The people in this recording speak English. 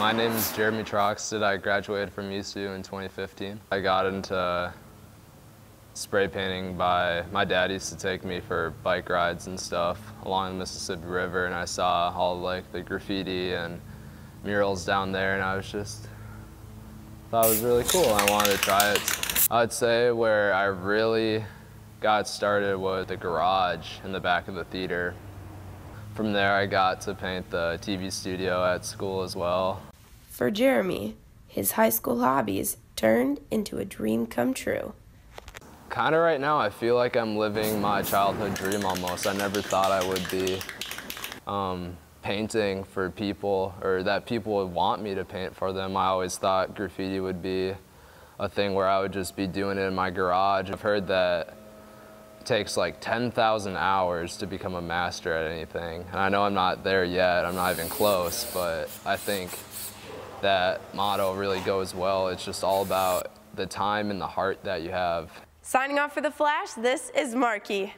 My name is Jeremy Troxted. I graduated from USU in 2015. I got into spray painting by, my dad used to take me for bike rides and stuff along the Mississippi River and I saw all like the graffiti and murals down there and I was just, thought it was really cool. I wanted to try it. I'd say where I really got started was the garage in the back of the theater. From there I got to paint the TV studio at school as well. For Jeremy, his high school hobbies turned into a dream come true. Kind of right now, I feel like I'm living my childhood dream almost. I never thought I would be um, painting for people or that people would want me to paint for them. I always thought graffiti would be a thing where I would just be doing it in my garage. I've heard that it takes like 10,000 hours to become a master at anything. And I know I'm not there yet, I'm not even close, but I think that motto really goes well. It's just all about the time and the heart that you have. Signing off for The Flash, this is Marky.